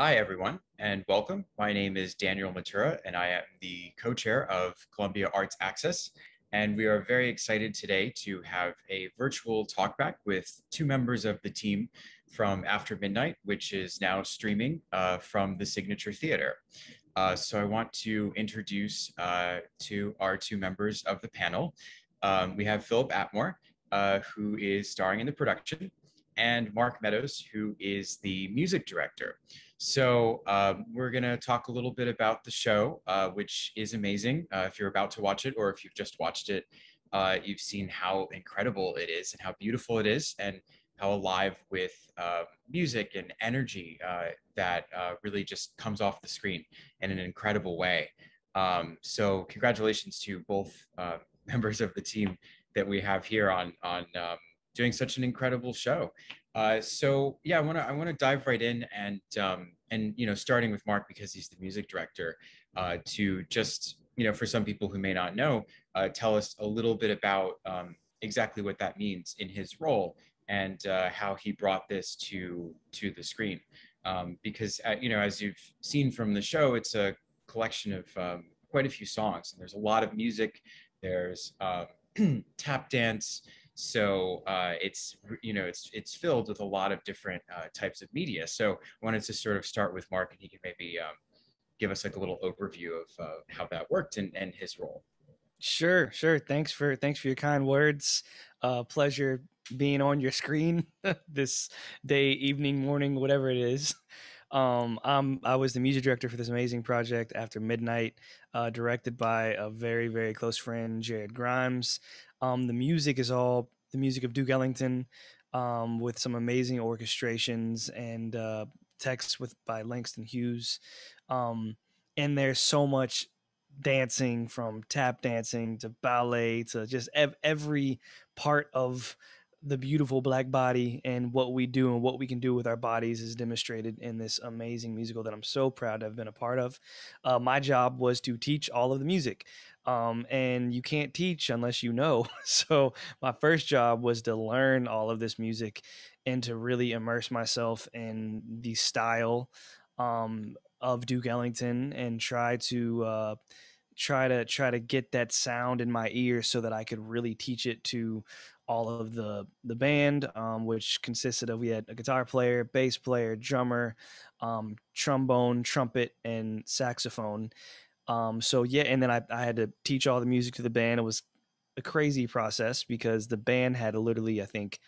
Hi, everyone, and welcome. My name is Daniel Mitura, and I am the co chair of Columbia Arts Access. And we are very excited today to have a virtual talkback with two members of the team from After Midnight, which is now streaming uh, from the Signature Theatre. Uh, so I want to introduce uh, to our two members of the panel. Um, we have Phillip Attmore, uh, who is starring in the production, and Mark Meadows, who is the music director. So um, we're going to talk a little bit about the show, uh, which is amazing. Uh, if you're about to watch it or if you've just watched it, uh, you've seen how incredible it is and how beautiful it is and how alive with uh, music and energy uh, that uh, really just comes off the screen in an incredible way. Um, so congratulations to both members of the team that we have here on, on um, doing such an incredible show. Uh, so yeah, I want to I want to dive right in and um, and you know starting with Mark because he's the music director uh, to just you know for some people who may not know uh, tell us a little bit about um, exactly what that means in his role and uh, how he brought this to to the screen. Um, because uh, you know as you've seen from the show it's a collection of um, quite a few songs and there's a lot of music. There's um, tap dance so uh, it's you know it's it's filled with a lot of different uh, types of media. So I wanted to sort of start with Mark, and he can maybe um, give us like a little overview of uh, how that worked and, and his role. Sure, sure. Thanks for thanks for your kind words. Uh, pleasure being on your screen this day, evening, morning, whatever it is. Um, I'm, I was the music director for this amazing project after midnight, uh, directed by a very, very close friend, Jared Grimes. Um, the music is all the music of Duke Ellington, um, with some amazing orchestrations and uh, texts with by Langston Hughes. Um, and there's so much dancing from tap dancing to ballet to just ev- every part of the beautiful black body and what we do and what we can do with our bodies is demonstrated in this amazing musical that I'm so proud to have been a part of. Uh, my job was to teach all of the music, um, and you can't teach unless you know. So my first job was to learn all of this music and to really immerse myself in the style um, of Duke Ellington and try to. Uh, try to try to get that sound in my ear so that I could really teach it to all of the the band, um, which consisted of we had a guitar player, bass player, drummer, um, trombone, trumpet, and saxophone. Um, so yeah, and then I, I had to teach all the music to the band. It was a crazy process because the band had literally I think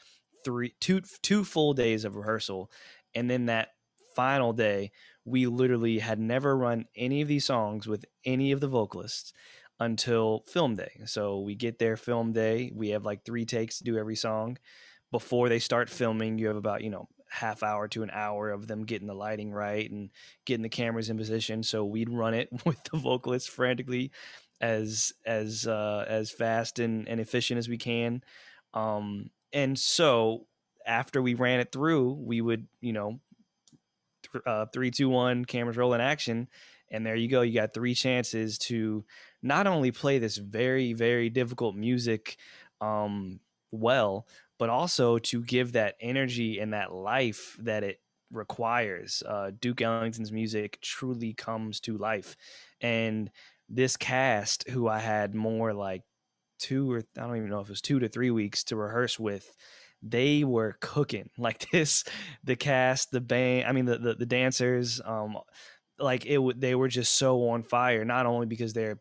three two two full days of rehearsal, and then that final day we literally had never run any of these songs with any of the vocalists until film day. So we get there film day. We have like three takes to do every song. Before they start filming, you have about, you know, half hour to an hour of them getting the lighting right and getting the cameras in position. So we'd run it with the vocalists frantically as as uh, as fast and, and efficient as we can. Um, and so after we ran it through, we would, you know, th- uh, three, two, one, cameras rolling action, and there you go. You got three chances to not only play this very very difficult music um, well, but also to give that energy and that life that it requires. Uh, Duke Ellington's music truly comes to life, and this cast, who I had more like two or I don't even know if it was two to three weeks to rehearse with, they were cooking like this. The cast, the band, I mean the the, the dancers, um, like it. They were just so on fire. Not only because they're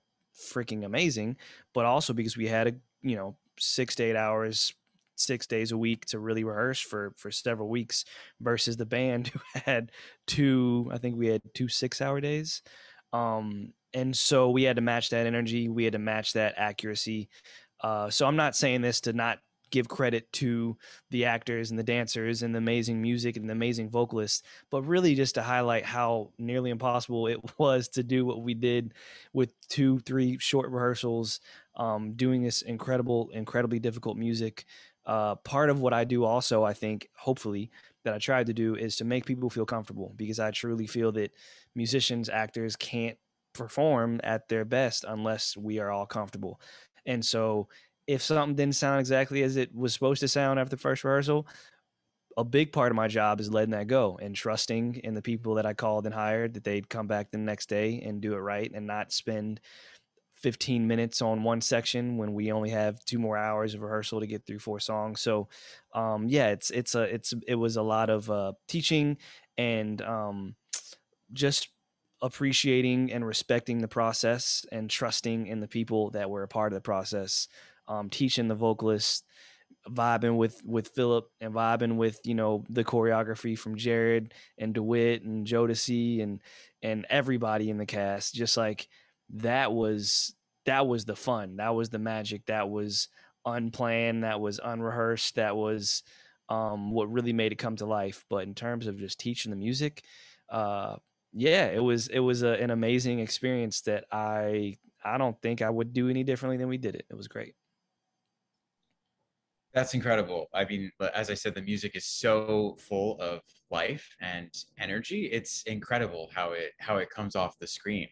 freaking amazing, but also because we had a you know six to eight hours six days a week to really rehearse for for several weeks versus the band who had two i think we had two six hour days um and so we had to match that energy we had to match that accuracy uh so i'm not saying this to not give credit to the actors and the dancers and the amazing music and the amazing vocalists, but really just to highlight how nearly impossible it was to do what we did with two, three short rehearsals, um, doing this incredible, incredibly difficult music. Uh, part of what I do also, I think, hopefully, that I tried to do is to make people feel comfortable because I truly feel that musicians, actors can't perform at their best unless we are all comfortable. And so if something didn't sound exactly as it was supposed to sound after the first rehearsal, a big part of my job is letting that go and trusting in the people that I called and hired that they'd come back the next day and do it right and not spend 15 minutes on one section when we only have two more hours of rehearsal to get through four songs. So, um, yeah, it's it's a it's it was a lot of uh, teaching and um, just appreciating and respecting the process and trusting in the people that were a part of the process. Um, teaching the vocalists vibing with with Phillip and vibing with you know the choreography from Jared and DeWitt and Jodeci and and everybody in the cast. Just like that was that was the fun. That was the magic. That was unplanned. That was unrehearsed. That was um, what really made it come to life. But in terms of just teaching the music, uh, yeah, it was it was a, an amazing experience that I I don't think I would do any differently than we did it. It was great. That's incredible. I mean, as I said, the music is so full of life and energy. It's incredible how it how it comes off the screen.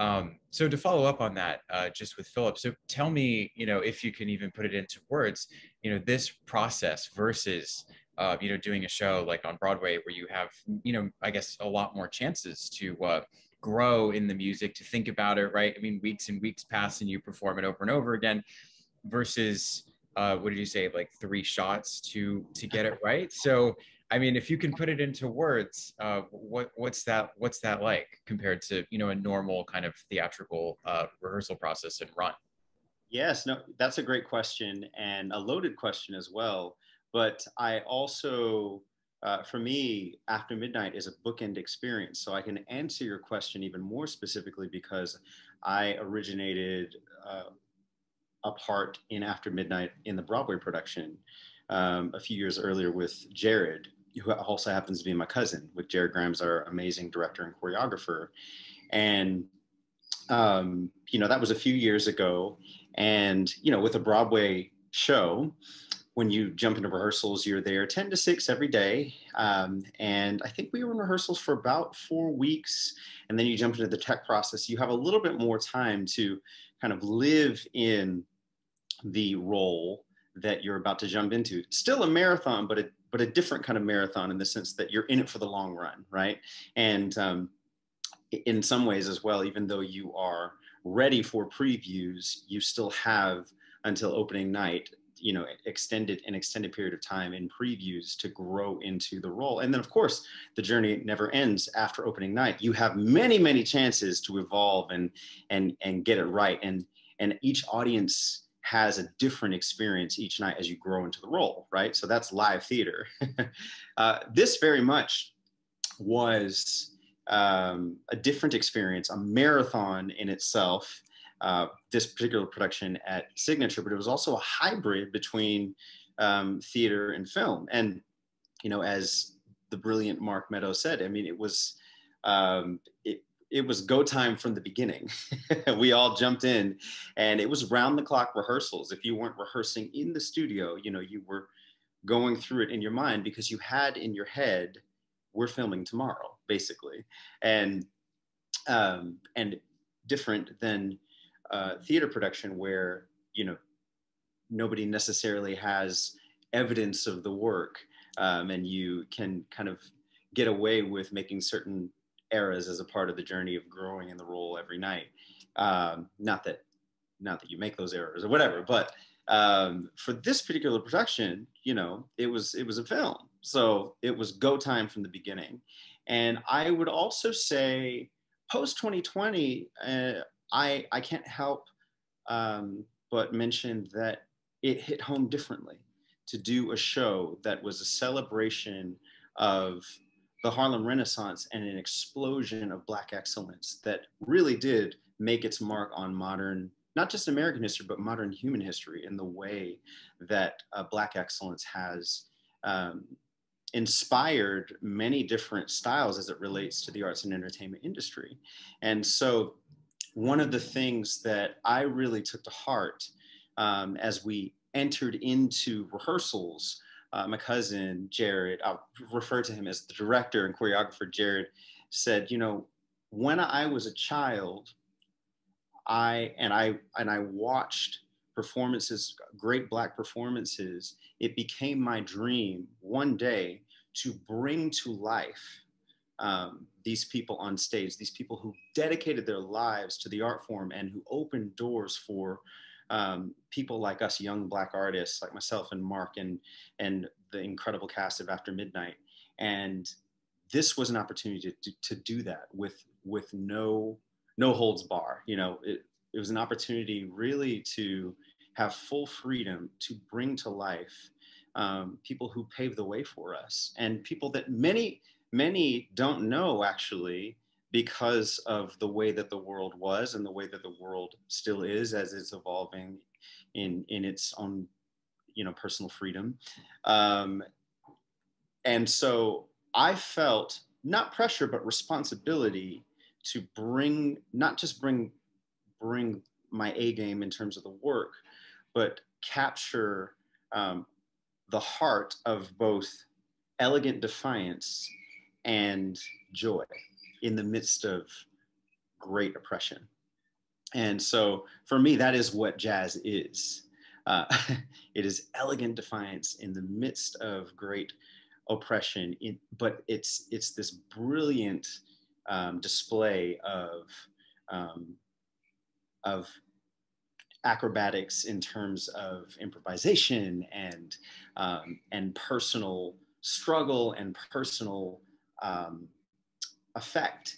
Um, so to follow up on that, uh, just with Phillip, so tell me, you know, if you can even put it into words, you know, this process versus, uh, you know, doing a show like on Broadway where you have, you know, I guess a lot more chances to uh, grow in the music, to think about it, right? I mean, weeks and weeks pass and you perform it over and over again, versus uh, what did you say, like three shots to to get it right. So, I mean, if you can put it into words, uh, what what's that what's that like compared to you know a normal kind of theatrical uh, rehearsal process and run? Yes, no, that's a great question and a loaded question as well. But I also, uh, for me, After Midnight is a bookend experience. So I can answer your question even more specifically because I originated uh, a part in After Midnight in the Broadway production um, a few years earlier with Jared, who also happens to be my cousin. With Jared Grimes our amazing director and choreographer, and um, you know that was a few years ago. And you know, with a Broadway show, when you jump into rehearsals, you're there 10 to 6 every day. Um, and I think we were in rehearsals for about four weeks. And then you jump into the tech process. You have a little bit more time to kind of live in the role that you're about to jump into. Still a marathon, but a but a different kind of marathon in the sense that you're in it for the long run, right? And um, in some ways as well, even though you are ready for previews, you still have until opening night you know extended an extended period of time in previews to grow into the role. And then of course the journey never ends after opening night. You have many many chances to evolve and and and get it right. And and each audience has a different experience each night as you grow into the role, right? So that's live theater. uh, this very much was um, a different experience, a marathon in itself. Uh, this particular production at Signature, but it was also a hybrid between um, theater and film. And you know, as the brilliant Mark Meadows said, I mean, it was um, it, it was go time from the beginning. we all jumped in and it was round the clock rehearsals. If you weren't rehearsing in the studio, you know, you were going through it in your mind because you had in your head, we're filming tomorrow, basically. And um, and different than uh, theater production where, you know, nobody necessarily has evidence of the work um, and you can kind of get away with making certain eras as a part of the journey of growing in the role every night. Um, not that, not that you make those errors or whatever, but um, for this particular production, you know, it was it was a film, so it was go time from the beginning. And I would also say, post 2020, uh, I I can't help um, but mention that it hit home differently to do a show that was a celebration of the Harlem Renaissance and an explosion of Black excellence that really did make its mark on modern, not just American history, but modern human history in the way that uh, Black excellence has um, inspired many different styles as it relates to the arts and entertainment industry. And so, one of the things that I really took to heart um, as we entered into rehearsals uh, my cousin Jared, I'll refer to him as the director and choreographer Jared, said, you know, when I was a child, I and I and I watched performances, great Black performances, it became my dream one day to bring to life um, these people on stage, these people who dedicated their lives to the art form and who opened doors for um, people like us, young Black artists like myself and Mark and, and the incredible cast of After Midnight. And this was an opportunity to, to, do that with, with no, no holds bar. You know, it, it was an opportunity really to have full freedom to bring to life um, people who paved the way for us and people that many many don't know actually because of the way that the world was and the way that the world still is as it's evolving in in its own you know personal freedom. Um, and so i felt not pressure but responsibility to bring not just bring bring my a game in terms of the work but capture um, the heart of both elegant defiance and joy in the midst of great oppression. And so for me, that is what jazz is. Uh, it is elegant defiance in the midst of great oppression, in, but it's, it's this brilliant um, display of, um, of acrobatics in terms of improvisation and, um, and personal struggle and personal um, effect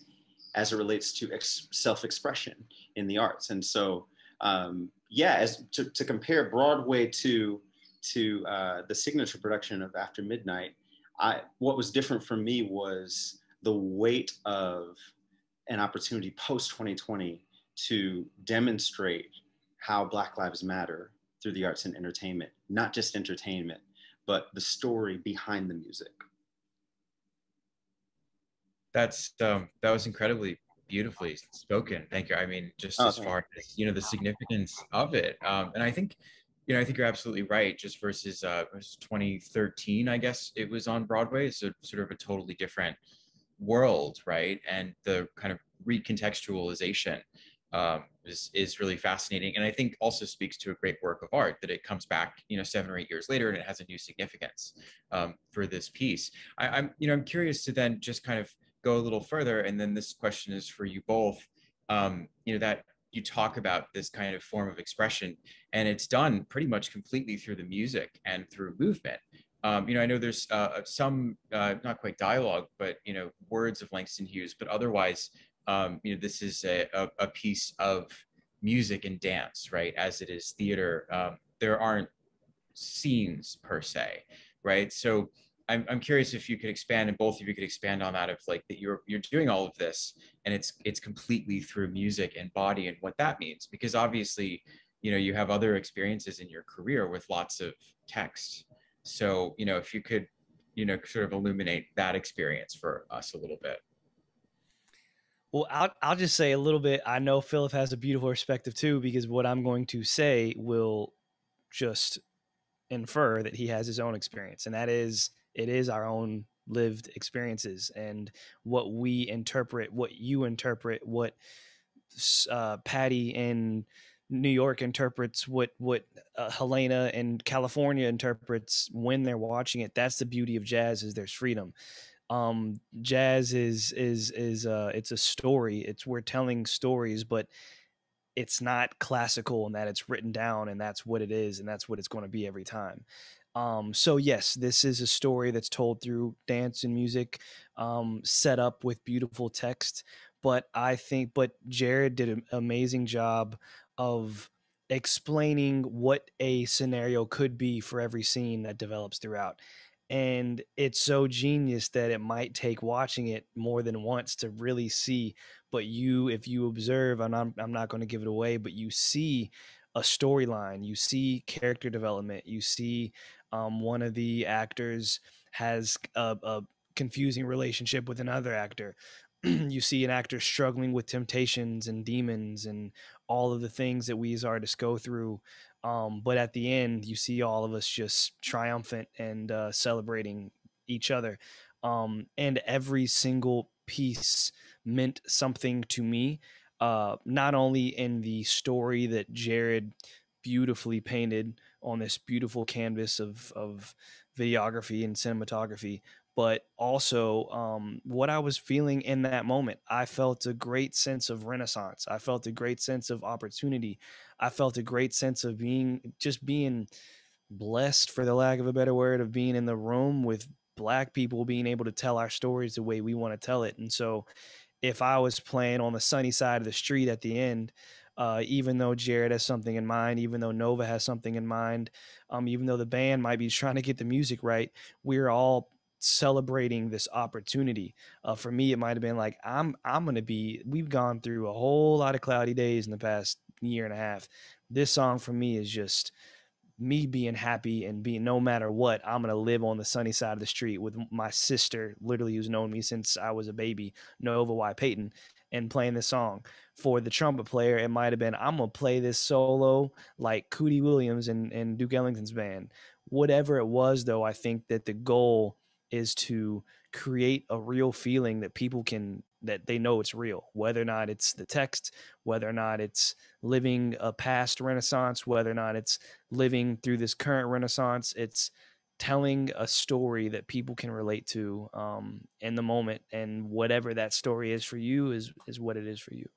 as it relates to ex- self-expression in the arts. And so, um, yeah, as to, to, compare Broadway to to uh, the signature production of After Midnight, I, what was different for me was the weight of an opportunity post 2020 to demonstrate how Black Lives Matter through the arts and entertainment, not just entertainment, but the story behind the music that's um, that was incredibly beautifully spoken. Thank you. I mean, just oh, as far as you know, the significance of it, um, and I think, you know, I think you're absolutely right. Just versus uh, 2013, I guess it was on Broadway. It's a sort of a totally different world, right? And the kind of recontextualization um, is is really fascinating, and I think also speaks to a great work of art that it comes back, you know, seven or eight years later, and it has a new significance um, for this piece. I, I'm, you know, I'm curious to then just kind of go a little further, and then this question is for you both. Um, you know that you talk about this kind of form of expression, and it's done pretty much completely through the music and through movement. Um, you know, I know there's uh, some uh, not quite dialogue, but you know, words of Langston Hughes, but otherwise, um, you know, this is a, a, a, piece of music and dance, right? As it is theater, um, there aren't scenes per se, right? So I'm, I'm curious if you could expand and both of you could expand on that of like that you're you're doing all of this and it's it's completely through music and body and what that means. Because obviously you know you have other experiences in your career with lots of text. So you know if you could you know sort of illuminate that experience for us a little bit. Well I'll, I'll just say a little bit. I know phillip has a beautiful perspective too because what i'm going to say will just infer that he has his own experience and that is it is our own lived experiences and what we interpret, what you interpret, what uh, Patty in New York interprets, what what uh, Helena in California interprets when they're watching it. That's the beauty of jazz is there's freedom. Um, jazz is is is uh, it's a story. It's we're telling stories, but it's not classical in that it's written down and that's what it is and that's what it's going to be every time. Um, so yes, this is a story that's told through dance and music, um, set up with beautiful text. But I think, but Jared did an amazing job of explaining what a scenario could be for every scene that develops throughout. And it's so genius that it might take watching it more than once to really see. But you, if you observe, and I'm, I'm not going to give it away, but you see a storyline, you see character development, you see um, one of the actors has a, a confusing relationship with another actor. you see an actor struggling with temptations and demons and all of the things that we as artists go through. Um, but at the end, you see all of us just triumphant and uh, celebrating each other. Um, and every single piece meant something to me, uh, not only in the story that Jared beautifully painted on this beautiful canvas of of videography and cinematography but also um, what I was feeling in that moment. I felt a great sense of renaissance. I felt a great sense of opportunity. I felt a great sense of being just being blessed, for the lack of a better word, of being in the room with black people, being able to tell our stories the way we want to tell it. And so, if I was playing on the sunny side of the street at the end, uh, even though Jared has something in mind, even though Nova has something in mind, um, even though the band might be trying to get the music right, we're all celebrating this opportunity. Uh, for me, it might have been like I'm I'm gonna be. We've gone through a whole lot of cloudy days in the past year and a half. This song for me is just me being happy and being no matter what i'm to live on the sunny side of the street with my sister literally who's known me since i was a baby nova y Payton, and playing this song for the trumpet player it might have been i'm to play this solo like cootie williams and, and duke ellington's band whatever it was though i think that the goal is to create a real feeling that people can that they know it's real whether or not it's the text whether or not it's living a past renaissance whether or not it's living through this current renaissance. It's telling a story that people can relate to um, in the moment and whatever that story is for you is is what it is for you.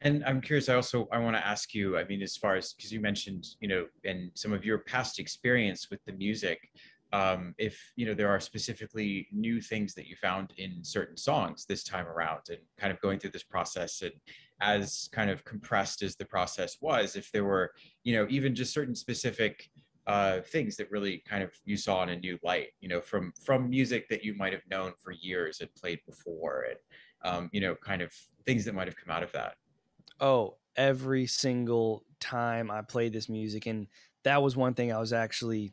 And i'm curious i also i want to ask you i mean as far as because you mentioned you know and some of your past experience with the music um, if you know there are specifically new things that you found in certain songs this time around and kind of going through this process and as kind of compressed as the process was if there were you know even just certain specific uh, things that really kind of you saw in a new light you know from from music that you might have known for years and played before and um, you know kind of things that might have come out of that. Oh every single time i played this music and that was one thing i was actually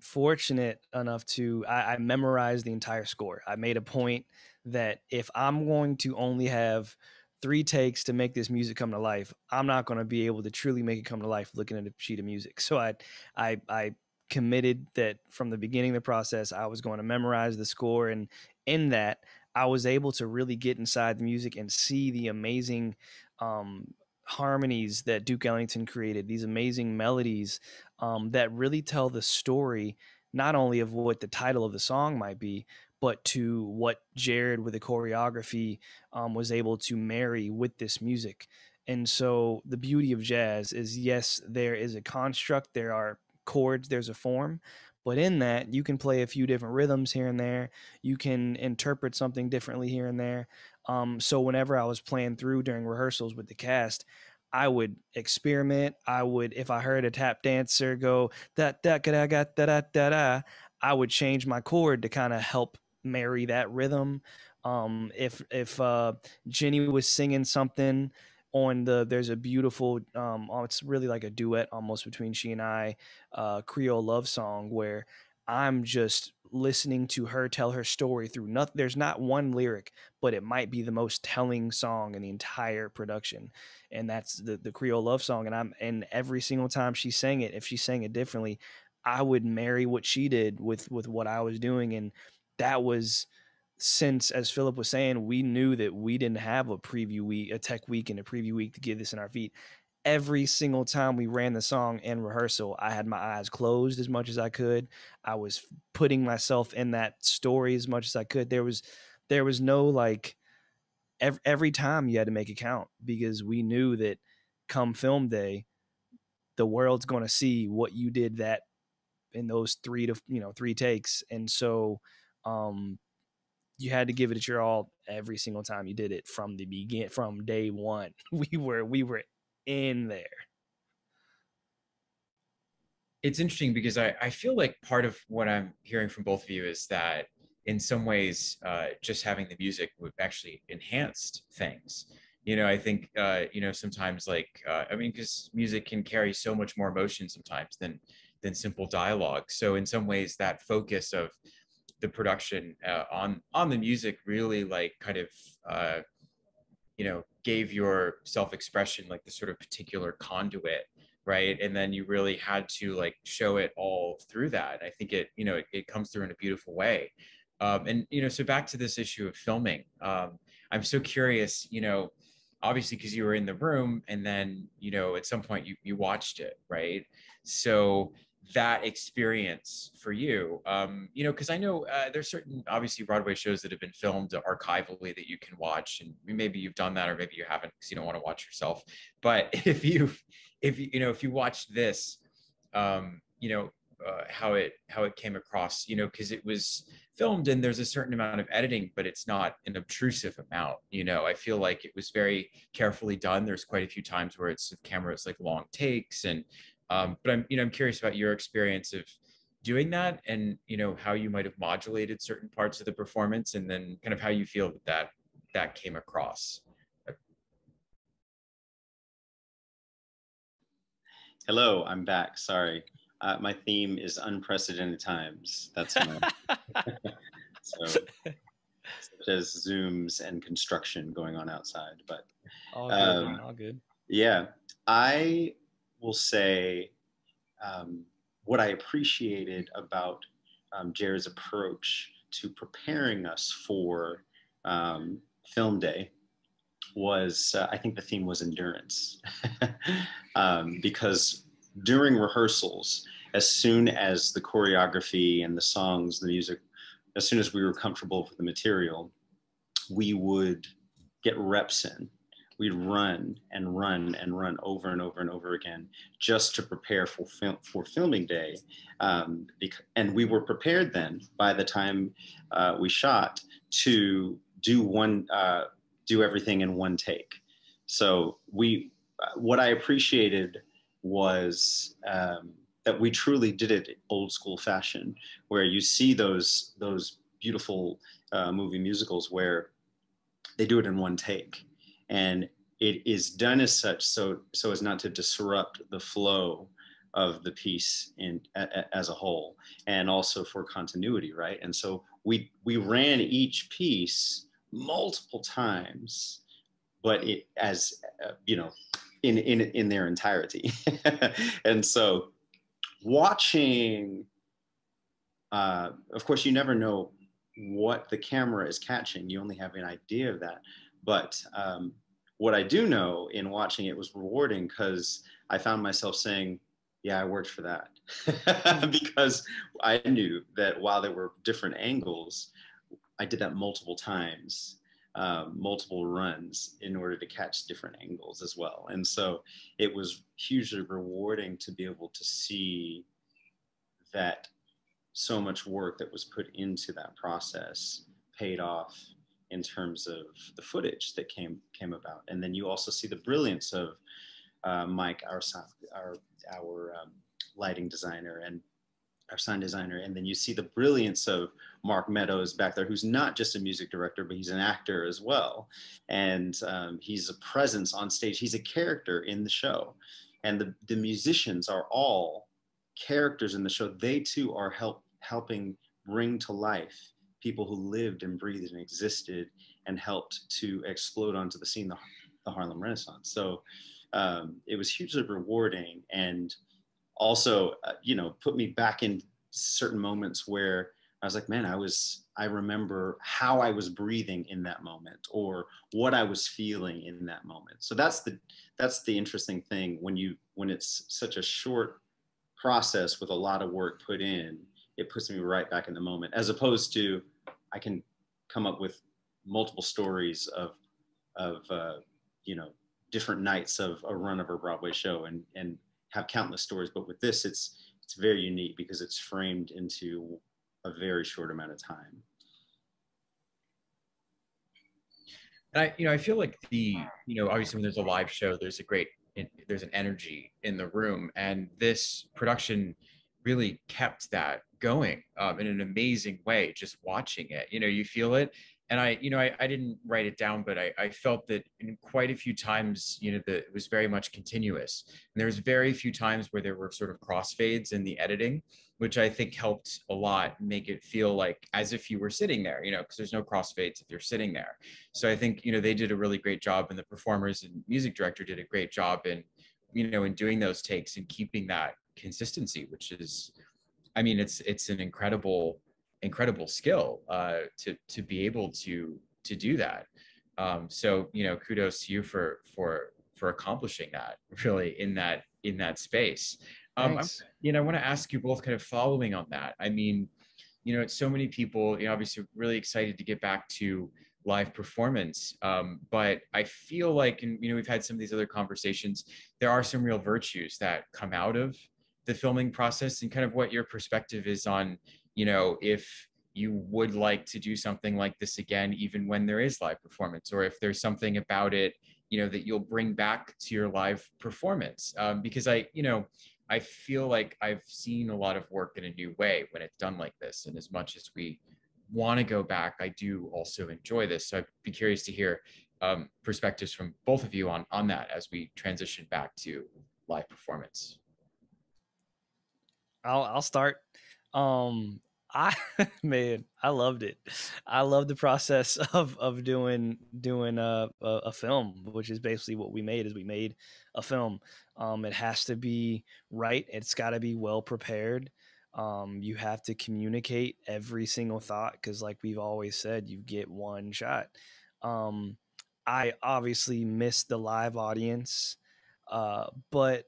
fortunate enough to I, I memorized the entire score. I made a point that if I'm going to only have three takes to make this music come to life, I'm not going to be able to truly make it come to life looking at a sheet of music. So I I I committed that from the beginning of the process I was going to memorize the score and in that I was able to really get inside the music and see the amazing um, harmonies that Duke Ellington created, these amazing melodies um, that really tell the story not only of what the title of the song might be, but to what Jared with the choreography um, was able to marry with this music. And so the beauty of jazz is yes, there is a construct, there are chords, there's a form, but in that you can play a few different rhythms here and there. You can interpret something differently here and there. Um, so whenever I was playing through during rehearsals with the cast, I would experiment. I would, if I heard a tap dancer go da da da da da da da, I would change my chord to kind of help marry that rhythm. Um, if if uh, Jenny was singing something on the there's a beautiful um, oh, it's really like a duet almost between she and I, uh, Creole love song where I'm just listening to her tell her story through nothing. There's not one lyric, but it might be the most telling song in the entire production, and that's the the Creole love song. And I'm and every single time she sang it, if she sang it differently, I would marry what she did with with what I was doing, and that was since as phillip was saying we knew that we didn't have a preview week a tech week and a preview week to give this in our feet every single time we ran the song in rehearsal, I had my eyes closed as much as I could. I was putting myself in that story as much as I could. There was there was no like every, every time you had to make it count because we knew that come film day the world's going to see what you did that in those 3 to you know 3 takes. And so um you had to give it your all every single time you did it from the begin from day one. We were we were in there. It's interesting because I, I feel like part of what I'm hearing from both of you is that in some ways, uh, just having the music actually enhanced things. You know, I think, uh, you know, sometimes like, uh, I mean, because music can carry so much more emotion sometimes than than simple dialogue. So in some ways, that focus of the production uh, on on the music really like kind of uh, you know gave your self-expression like the sort of particular conduit right? And then you really had to like show it all through that. I think it you know it, it comes through in a beautiful way. Um, and you know so back to this issue of filming um, i'm so curious you know obviously because you were in the room and then you know at some point you you watched it right? So that experience for you. Um you know because i know uh, there's certain obviously broadway shows that have been filmed archivally that you can watch and maybe you've done that or maybe you haven't because you don't want to watch yourself. But if you if you know if you watch this um you know uh, how it how it came across you know because it was filmed and there's a certain amount of editing but it's not an obtrusive amount you know? I feel like it was very carefully done. There's quite a few times where it's the camera it's like long takes and um, but i'm you know i'm curious about your experience of doing that and you know how you might have modulated certain parts of the performance and then kind of how you feel that that, that came across hello i'm back sorry uh, my theme is unprecedented times. That's my so such as zooms and construction going on outside. But all good, um, all good. Yeah, I will say um, what I appreciated about um, Jared's approach to preparing us for um, film day was uh, I think the theme was endurance um, because during rehearsals, as soon as the choreography and the songs, the music, as soon as we were comfortable with the material, we would get reps in. We'd run and run and run over and over and over again just to prepare for for filming day. Um, and we were prepared then by the time uh, we shot to do one, uh, do everything in one take. So we, uh, what I appreciated was um, that we truly did it old school fashion, where you see those those beautiful uh, movie musicals where they do it in one take, and it is done as such so so as not to disrupt the flow of the piece in a, as a whole, and also for continuity, right? And so we we ran each piece multiple times, but it as uh, you know in in in their entirety. And so watching uh, of course you never know what the camera is catching. You only have an idea of that. But um, what i do know in watching it was rewarding because i found myself saying yeah i worked for that because i knew that while there were different angles i did that multiple times um, multiple runs in order to catch different angles as well. And so it was hugely rewarding to be able to see that so much work that was put into that process paid off in terms of the footage that came came about. And then you also see the brilliance of uh, Mike, our our our um, lighting designer, and our sound designer, and then you see the brilliance of Mark Meadows back there, who's not just a music director, but he's an actor as well, and um, he's a presence on stage. He's a character in the show, and the the musicians are all characters in the show. They too are help helping bring to life people who lived and breathed and existed and helped to explode onto the scene the, the Harlem Renaissance. So um, it was hugely rewarding and also, uh, you know, put me back in certain moments where I was like, man, I was, I remember how I was breathing in that moment or what I was feeling in that moment. So that's the, that's the interesting thing when you, when it's such a short process with a lot of work put in, it puts me right back in the moment as opposed to I can come up with multiple stories of, of, uh, you know, different nights of a run of a Broadway show and, and have countless stories, but with this, it's it's very unique because it's framed into a very short amount of time. And I, you know, I feel like the, you know, obviously when there's a live show, there's a great, there's an energy in the room, and this production really kept that going um, in an amazing way. Just watching it, you know, you feel it, and I, you know, I, I didn't write it down, but I, I felt that in quite a few times, you know, that it was very much continuous. And there was very few times where there were sort of crossfades in the editing, which I think helped a lot make it feel like as if you were sitting there, you know, because there's no crossfades if you're sitting there. So I think, you know, they did a really great job and the performers and music director did a great job in, you know, in doing those takes and keeping that consistency, which is, I mean, it's, it's an incredible incredible skill uh, to to be able to to do that. Um, so you know, kudos to you for for for accomplishing that really in that in that space. Um, you know, I want to ask you both kind of following on that. I mean, you know, so many people, you know, obviously really excited to get back to live performance. Um, but I feel like, and you know, we've had some of these other conversations. There are some real virtues that come out of the filming process, and kind of what your perspective is on, you know, if you would like to do something like this again, even when there is live performance, or if there's something about it, you know, that you'll bring back to your live performance. Um, because I, you know, I feel like I've seen a lot of work in a new way when it's done like this. And as much as we want to go back, I do also enjoy this. So I'd be curious to hear um, perspectives from both of you on on that as we transition back to live performance. I'll I'll start. Um, I man, I loved it. I love the process of of doing doing a, a, a film, which is basically what we made. Is we made a film. Um, it has to be right. It's got to be well prepared. Um, you have to communicate every single thought because, like we've always said, you get one shot. Um, I obviously missed the live audience, uh, but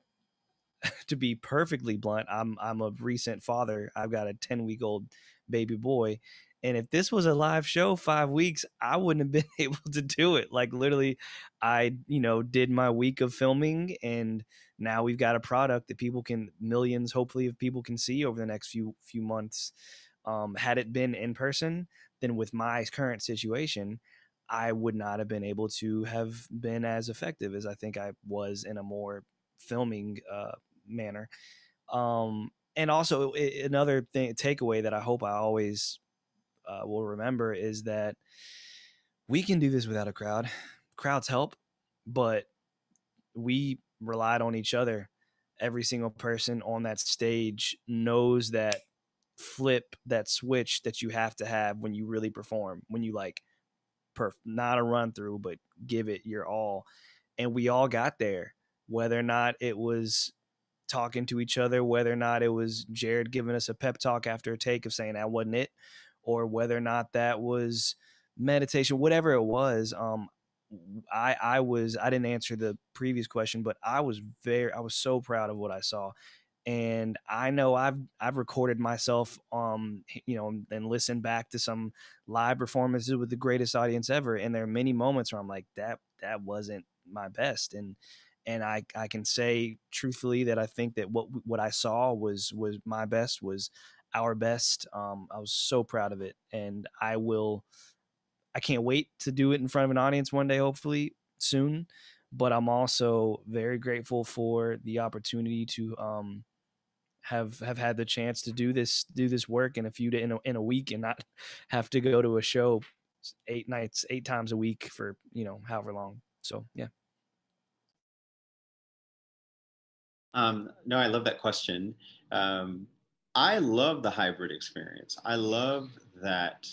to be perfectly blunt, I'm I'm a recent father. I've got a 10 week old baby boy. And if this was a live show five weeks, I wouldn't have been able to do it. Like literally, I, you know, did my week of filming and now we've got a product that people can millions, hopefully, of people can see over the next few few months. Um, had it been in person, then with my current situation, I would not have been able to have been as effective as I think I was in a more filming uh, manner. Um, and also another thing takeaway that I hope I always uh, will remember is that we can do this without a crowd. Crowds help, but we relied on each other. Every single person on that stage knows that flip, that switch that you have to have when you really perform, when you like, perf- not a run through, but give it your all. And we all got there, whether or not it was talking to each other, whether or not it was Jared giving us a pep talk after a take of saying that wasn't it, or whether or not that was meditation, whatever it was. Um, I I was I didn't answer the previous question, but I was very I was so proud of what I saw, and I know I've I've recorded myself um you know and listened back to some live performances with the greatest audience ever, and there are many moments where I'm like that that wasn't my best, and and I, I can say truthfully that I think that what what I saw was was my best was our best. Um, I was so proud of it, and I will. I can't wait to do it in front of an audience one day, hopefully soon. But I'm also very grateful for the opportunity to um, have have had the chance to do this do this work in a few days in a, in a week and not have to go to a show eight nights eight times a week for you know however long. So yeah. Um, no, I love that question. Um, I love the hybrid experience. I love that.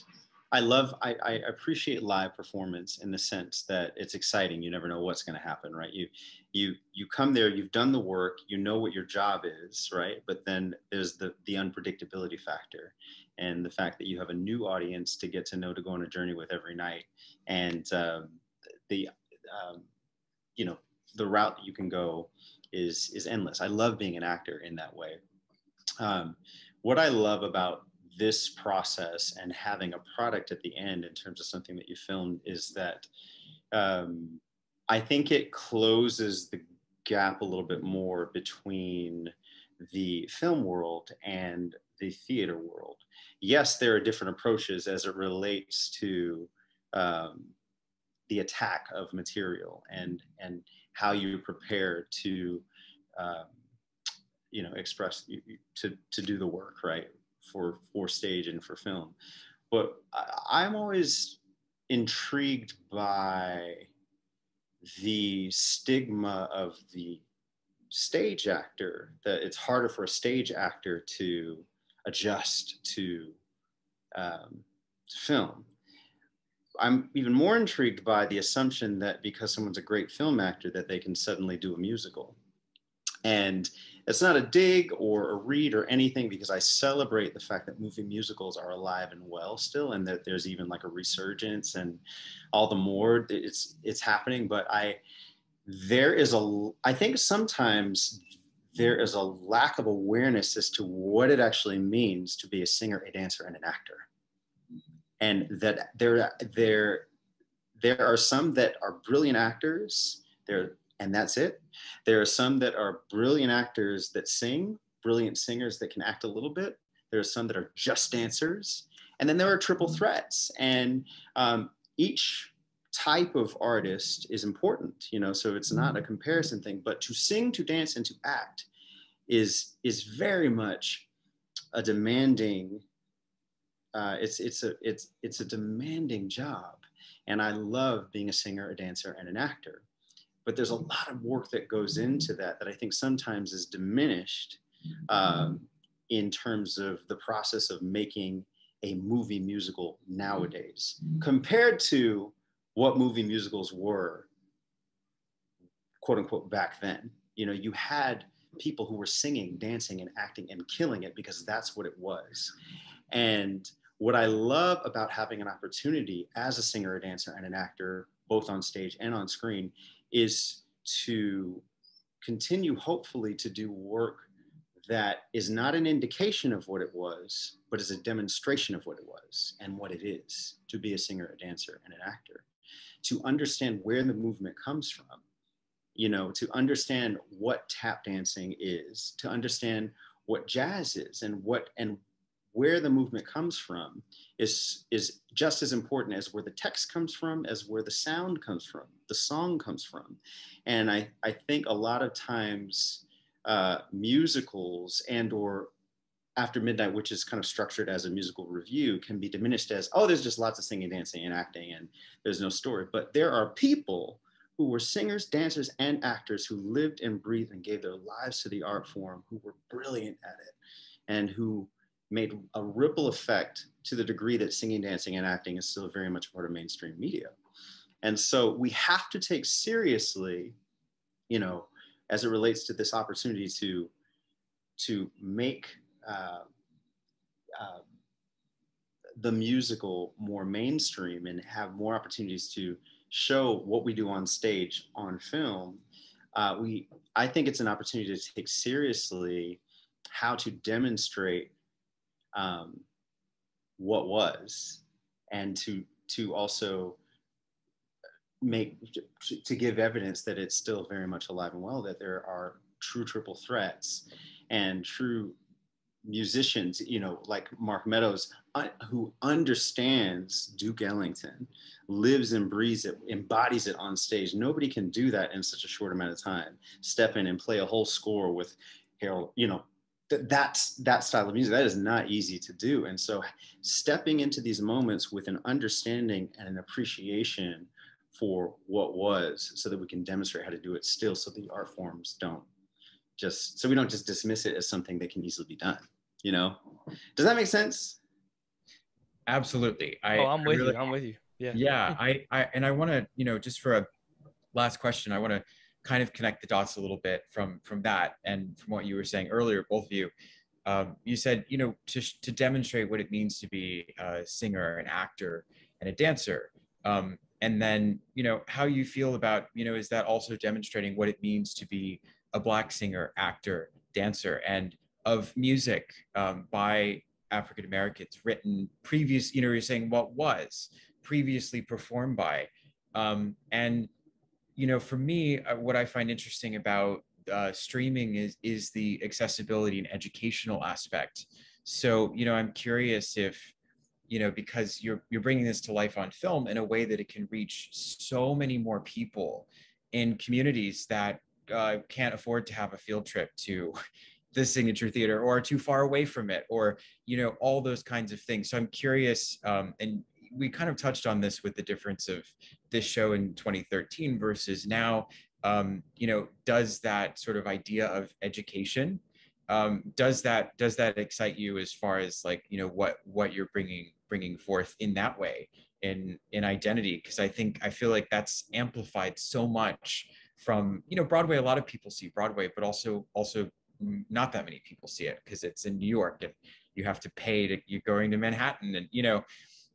I love. I, I, appreciate live performance in the sense that it's exciting. You never know what's going to happen, right? You, you, you come there. You've done the work. You know what your job is, right? But then there's the the unpredictability factor, and the fact that you have a new audience to get to know, to go on a journey with every night, and um, the, um, you know, the route that you can go is is endless. I love being an actor in that way. Um, what I love about this process and having a product at the end in terms of something that you filmed is that um, I think it closes the gap a little bit more between the film world and the theater world. Yes, there are different approaches as it relates to um, the attack of material and and how you prepare to um, you know express to to do the work right for for stage and for film. But I, i'm always intrigued by the stigma of the stage actor that it's harder for a stage actor to adjust to um, film I'm even more intrigued by the assumption that because someone's a great film actor, that they can suddenly do a musical. And it's not a dig or a read or anything because I celebrate the fact that movie musicals are alive and well still, and that there's even like a resurgence and all the more it's it's happening. But I there is a I think sometimes there is a lack of awareness as to what it actually means to be a singer, a dancer, and an actor, and that there there there are some that are brilliant actors. There and that's it. There are some that are brilliant actors that sing, brilliant singers that can act a little bit. There are some that are just dancers. And then there are triple threats. And um, each type of artist is important, you know, so it's not a comparison thing, but to sing, to dance, and to act is, is very much a demanding, uh, it's, it's, a, it's, it's a demanding job. And I love being a singer, a dancer, and an actor but there's a lot of work that goes into that that I think sometimes is diminished um, in terms of the process of making a movie musical nowadays compared to what movie musicals were, quote unquote, back then. You know, you had people who were singing, dancing, and acting and killing it because that's what it was. And what I love about having an opportunity as a singer, a dancer, and an actor, both on stage and on screen, is to continue, hopefully, to do work that is not an indication of what it was, but is a demonstration of what it was and what it is to be a singer, a dancer, and an actor. To understand where the movement comes from, you know, to understand what tap dancing is, to understand what jazz is and what and where the movement comes from is, is just as important as where the text comes from, as where the sound comes from, the song comes from. And I, I think a lot of times uh, musicals and or after midnight, which is kind of structured as a musical review, can be diminished as, oh, there's just lots of singing, dancing, and acting, and there's no story. But there are people who were singers, dancers, and actors who lived and breathed and gave their lives to the art form, who were brilliant at it, and who made a ripple effect to the degree that singing, dancing, and acting is still very much part of mainstream media. And so we have to take seriously, you know, as it relates to this opportunity to, to make uh, uh, the musical more mainstream and have more opportunities to show what we do on stage on film. Uh, we, I think it's an opportunity to take seriously how to demonstrate um, what was and to to also make to give evidence that it's still very much alive and well that there are true triple threats and true musicians you know like mark meadows who understands duke ellington lives and breathes it embodies it on stage. Nobody can do that in such a short amount of time. Step in and play a whole score with harold you know that's that style of music that is not easy to do. And so stepping into these moments with an understanding and an appreciation for what was so that we can demonstrate how to do it still so the art forms don't just so we don't just dismiss it as something that can easily be done you know? Does that make sense? Absolutely. I, oh i'm with really, you i'm with you. Yeah. Yeah i i and i want to you know just for a last question i want to kind of connect the dots a little bit from from that and from what you were saying earlier, both of you. Um, you said, you know, to to demonstrate what it means to be a singer, an actor, and a dancer. Um, and then, you know, how you feel about, you know, is that also demonstrating what it means to be a black singer, actor, dancer, and of music um, by African Americans written previous, you know, you're saying what was previously performed by, um, and you know, for me, uh, what I find interesting about uh, streaming is is the accessibility and educational aspect. So, you know, I'm curious if, you know, because you're you're bringing this to life on film in a way that it can reach so many more people in communities that uh, can't afford to have a field trip to the Signature Theatre or too far away from it or you know all those kinds of things so i'm curious um, and we kind of touched on this with the difference of this show in 2013 versus now. Um, you know, does that sort of idea of education um, does that does that excite you as far as like you know what what you're bringing bringing forth in that way in in identity because i think i feel like that's amplified so much from you know broadway a lot of people see broadway but also also not that many people see it because it's in New York and you have to pay to you're going to Manhattan and you know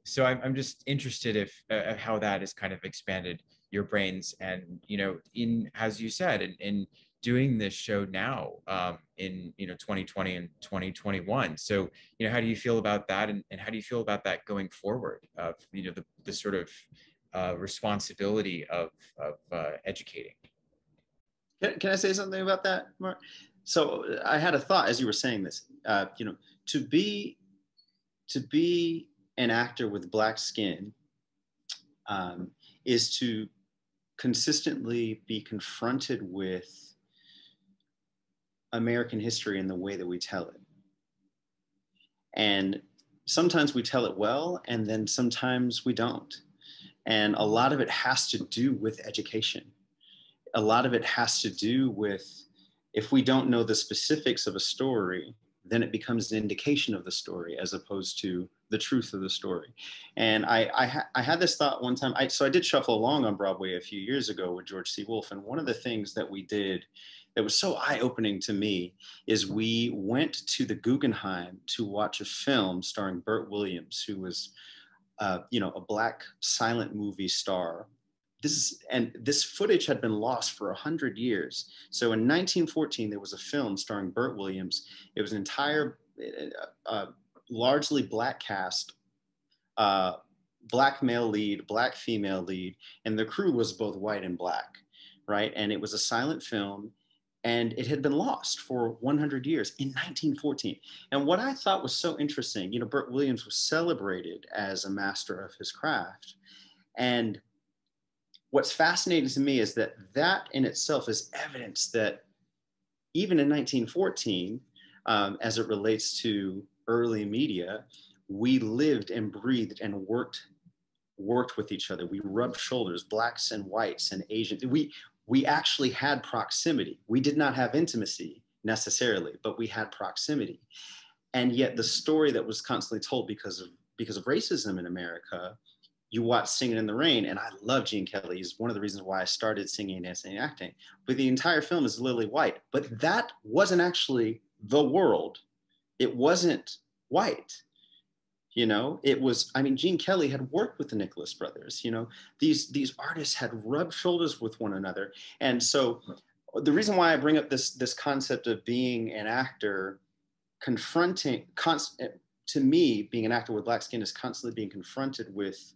so I'm, I'm just interested if uh, how that has kind of expanded your brains and you know in as you said in, in doing this show now um, in you know 2020 and 2021 so you know how do you feel about that? And, and how do you feel about that going forward of you know the, the sort of uh, responsibility of, of uh, educating? Can, can i say something about that mark? So i had a thought as you were saying this uh, you know to be to be an actor with black skin um, is to consistently be confronted with American history and the way that we tell it. And sometimes we tell it well, and then sometimes we don't. And a lot of it has to do with education. A lot of it has to do with if we don't know the specifics of a story, then it becomes an indication of the story as opposed to the truth of the story. And I, I, ha- I had this thought one time. I, so I did shuffle along on Broadway a few years ago with George C. Wolfe. And one of the things that we did that was so eye opening to me is we went to the Guggenheim to watch a film starring Bert Williams, who was, uh, you know, a black silent movie star this is, and this footage had been lost for a hundred years. So in 1914, there was a film starring Bert Williams. It was an entire, uh, uh, largely black cast, uh, black male lead, black female lead, and the crew was both white and black, right? And it was a silent film and it had been lost for 100 years in 1914. And what I thought was so interesting, you know, Bert Williams was celebrated as a master of his craft. And what's fascinating to me is that that in itself is evidence that even in 1914, um, as it relates to early media, we lived and breathed and worked worked with each other. We rubbed shoulders, blacks and whites and Asians. We we actually had proximity. We did not have intimacy necessarily, but we had proximity. And yet the story that was constantly told because of because of racism in America you watch Singing in the Rain, and I love Gene Kelly. He's one of the reasons why I started singing, dancing, and acting. But the entire film is lily white. But that wasn't actually the world. It wasn't white. You know, it was. I mean, Gene Kelly had worked with the Nicholas brothers. You know, these these artists had rubbed shoulders with one another, and so the reason why I bring up this this concept of being an actor, confronting, const, eh, to me, being an actor with black skin is constantly being confronted with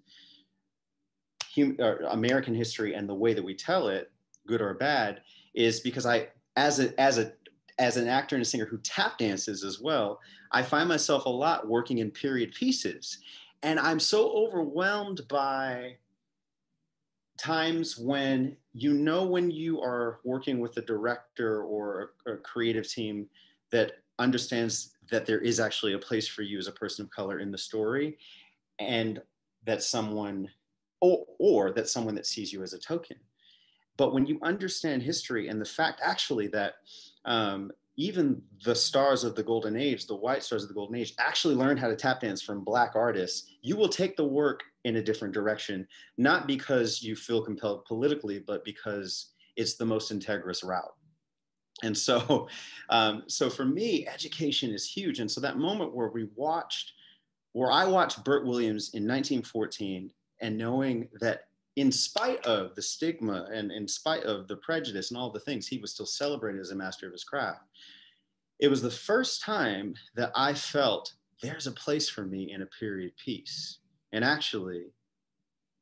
American history and the way that we tell it, good or bad, is because I, as a, as a, as an actor and a singer who tap dances as well, I find myself a lot working in period pieces. And I'm so overwhelmed by times when you know when you are working with a director or a, a creative team that understands that there is actually a place for you as a person of color in the story and that someone or, or that someone that sees you as a token. But when you understand history and the fact actually that um, even the stars of the golden age, the white stars of the golden age, actually learned how to tap dance from black artists, you will take the work in a different direction, not because you feel compelled politically, but because it's the most integrous route. And so, um, so for me, education is huge. And so that moment where we watched, where I watched Bert Williams in 1914 and knowing that in spite of the stigma and in spite of the prejudice and all the things, he was still celebrated as a master of his craft. It was the first time that I felt there's a place for me in a period piece. And actually,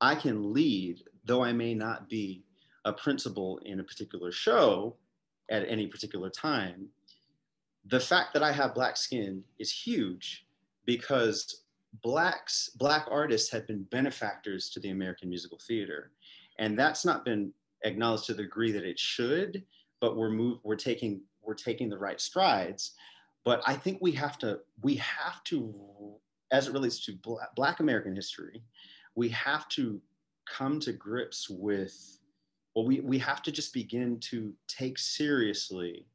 I can lead, though I may not be a principal in a particular show at any particular time. The fact that I have black skin is huge because blacks black artists have been benefactors to the american musical theater. And that's not been acknowledged to the degree that it should but we're move we're taking we're taking the right strides. But i think we have to we have to as it relates to black, black american history we have to come to grips with well we, we have to just begin to take seriously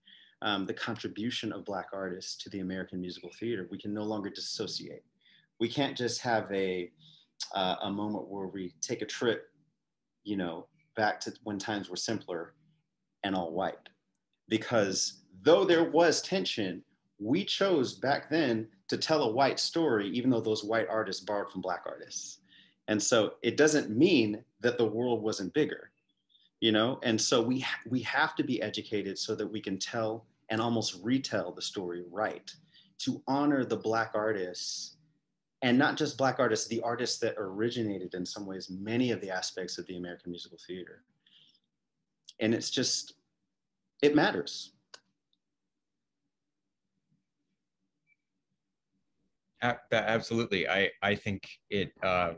um, the contribution of black artists to the american musical theater. We can no longer dissociate we can't just have a uh, a moment where we take a trip, you know, back to when times were simpler and all white, because though there was tension, we chose back then to tell a white story, even though those white artists borrowed from black artists. And so it doesn't mean that the world wasn't bigger, you know? And so we, we have to be educated so that we can tell and almost retell the story right to honor the black artists and not just black artists, the artists that originated in some ways many of the aspects of the American musical theater. And it's just, it matters. Absolutely. I, I think it, uh,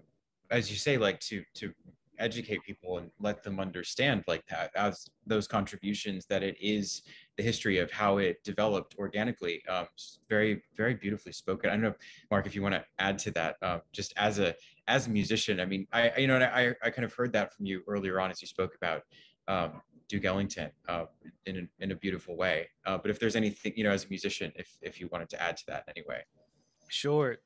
as you say, like to, to educate people and let them understand like that as those contributions that it is the history of how it developed organically. Um, very, very beautifully spoken. I don't know, Mark, if you want to add to that, uh, just as a as a musician. I mean, I you know, I I kind of heard that from you earlier on as you spoke about um, Duke Ellington uh, in a, in a beautiful way. Uh, but if there's anything, you know, as a musician, if if you wanted to add to that anyway. Sure.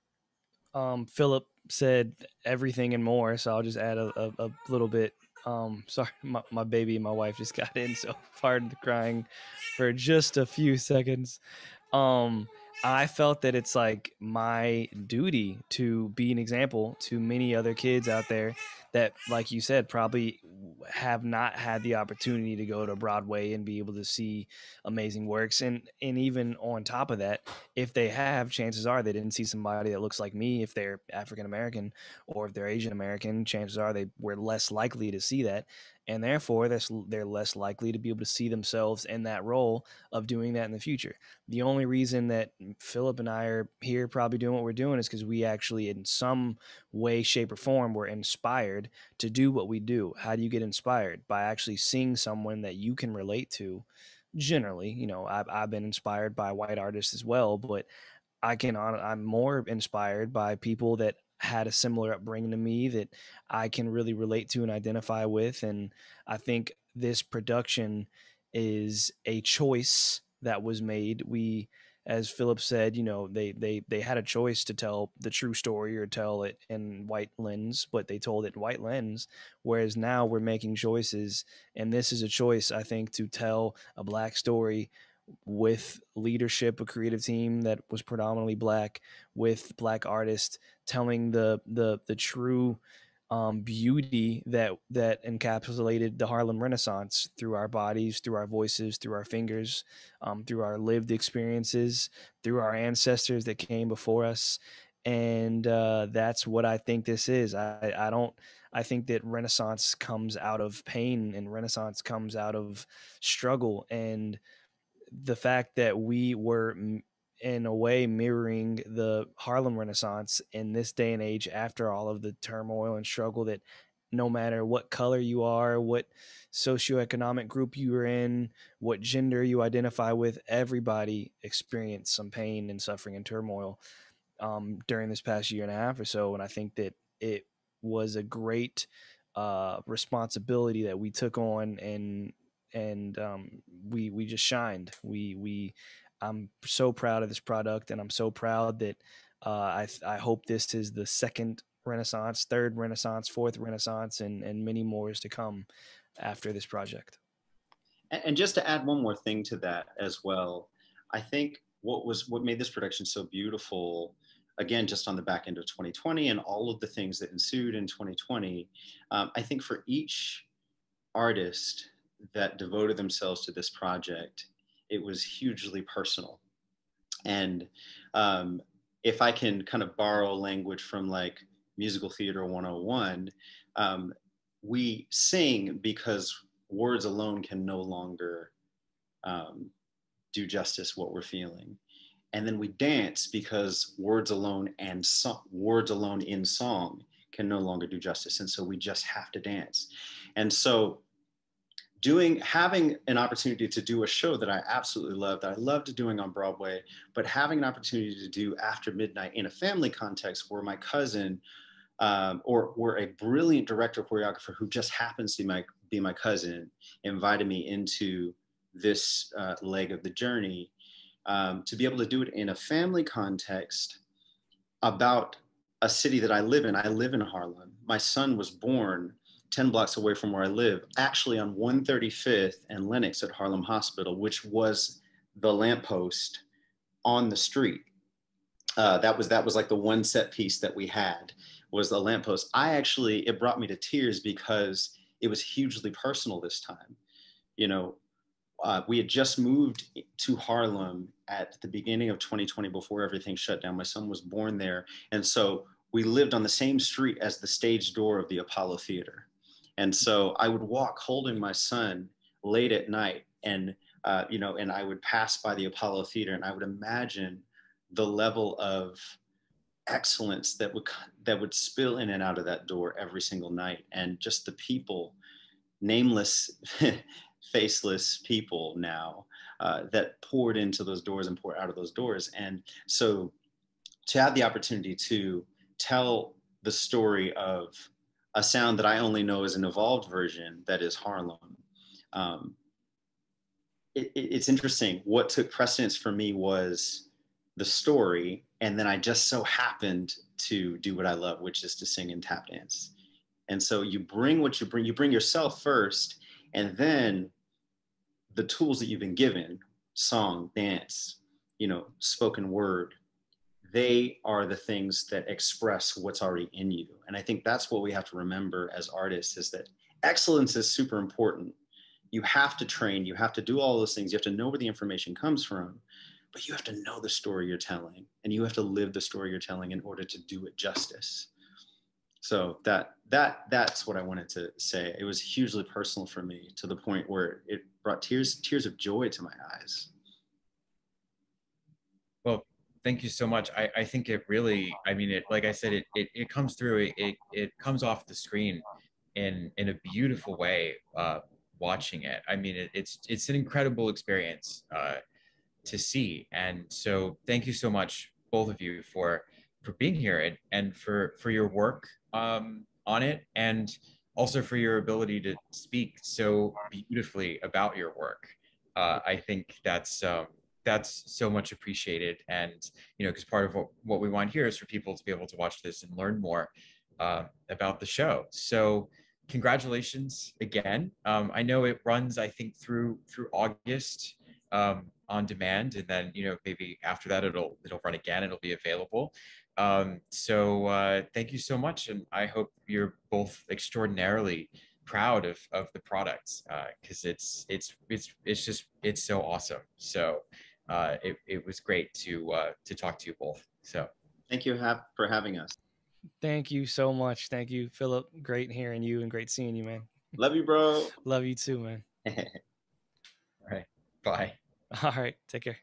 Um, Phillip said everything and more, so I'll just add a, a, a little bit um, sorry, my, my baby and my wife just got in, so pardon the crying for just a few seconds. Um, I felt that it's like my duty to be an example to many other kids out there that, like you said, probably have not had the opportunity to go to Broadway and be able to see amazing works. And and even on top of that, if they have, chances are they didn't see somebody that looks like me. If they're African American or if they're Asian American, chances are they were less likely to see that and therefore they're, they're less likely to be able to see themselves in that role of doing that in the future the only reason that phillip and i are here probably doing what we're doing is because we actually in some way shape or form were inspired to do what we do how do you get inspired by actually seeing someone that you can relate to generally you know i've, I've been inspired by white artists as well but i can i'm more inspired by people that had a similar upbringing to me that I can really relate to and identify with. And I think this production is a choice that was made. We, as Phillip said, you know, they they they had a choice to tell the true story or tell it in white lens, but they told it in white lens. Whereas now we're making choices, and this is a choice, I think, to tell a black story with leadership, a creative team that was predominantly black, with black artists telling the the the true um, beauty that that encapsulated the Harlem Renaissance through our bodies, through our voices, through our fingers, um, through our lived experiences, through our ancestors that came before us, and uh, that's what I think this is. I I don't. I think that Renaissance comes out of pain, and Renaissance comes out of struggle, and the fact that we were in a way mirroring the Harlem Renaissance in this day and age after all of the turmoil and struggle that no matter what color you are, what socioeconomic group you are in, what gender you identify with, everybody experienced some pain and suffering and turmoil um, during this past year and a half or so. And I think that it was a great uh, responsibility that we took on and and um, we we just shined. We we I'm so proud of this product, and I'm so proud that uh, I I hope this is the second Renaissance, third Renaissance, fourth Renaissance, and and many more is to come after this project. And just to add one more thing to that as well, I think what was what made this production so beautiful again just on the back end of 2020 and all of the things that ensued in 2020 um, i think for each artist that devoted themselves to this project, it was hugely personal. And um, if I can kind of borrow language from like musical theater 101, um, we sing because words alone can no longer um, do justice what we're feeling. And then we dance because words alone and so- words alone in song can no longer do justice. And so we just have to dance. And so doing having an opportunity to do a show that I absolutely love, that I loved doing on Broadway, but having an opportunity to do after midnight in a family context where my cousin um, or where a brilliant director choreographer who just happens to be my, be my cousin invited me into this uh, leg of the journey um, to be able to do it in a family context about a city that I live in. I live in Harlem. My son was born 10 blocks away from where I live, actually on 135th and Lenox at Harlem Hospital, which was the lamppost on the street. Uh, that was that was like the one set piece that we had was the lamppost. I actually it brought me to tears because it was hugely personal this time. You know, uh, we had just moved to Harlem at the beginning of 2020 before everything shut down. My son was born there, and so we lived on the same street as the stage door of the Apollo Theater. And so I would walk holding my son late at night, and uh, you know, and I would pass by the Apollo Theater, and I would imagine the level of excellence that would that would spill in and out of that door every single night, and just the people, nameless, faceless people now uh, that poured into those doors and poured out of those doors, and so to have the opportunity to tell the story of a sound that I only know is an evolved version that is Harlem. Um, it, it's interesting. What took precedence for me was the story, and then I just so happened to do what I love, which is to sing and tap dance. And so you bring what you bring, you bring yourself first, and then the tools that you've been given song, dance, you know, spoken word, they are the things that express what's already in you. And I think that's what we have to remember as artists is that excellence is super important. You have to train, you have to do all those things, you have to know where the information comes from, but you have to know the story you're telling and you have to live the story you're telling in order to do it justice. So that that that's what I wanted to say. It was hugely personal for me to the point where it brought tears tears of joy to my eyes. Thank you so much. I, I think it really, I mean, it, like I said, it, it, it comes through, it, it comes off the screen in, in a beautiful way, uh, watching it. I mean, it, it's, it's an incredible experience, uh, to see. And so thank you so much, both of you for, for being here and, and for, for your work, um, on it and also for your ability to speak so beautifully about your work. Uh, I think that's, um, that's so much appreciated. And, you know, because part of what, what we want here is for people to be able to watch this and learn more uh, about the show. So congratulations again. Um, I know it runs, I think, through through August um, on demand, and then you know maybe after that it'll it'll run again. It'll be available. Um, so uh, thank you so much, and I hope you're both extraordinarily proud of of the products because uh, it's it's it's it's just it's so awesome. So uh, it, it was great to uh, to talk to you both. So thank you for having us. Thank you so much. Thank you, Phillip. Great hearing you and great seeing you, man. Love you, bro. Love you too, man. All right. Bye. All right. Take care.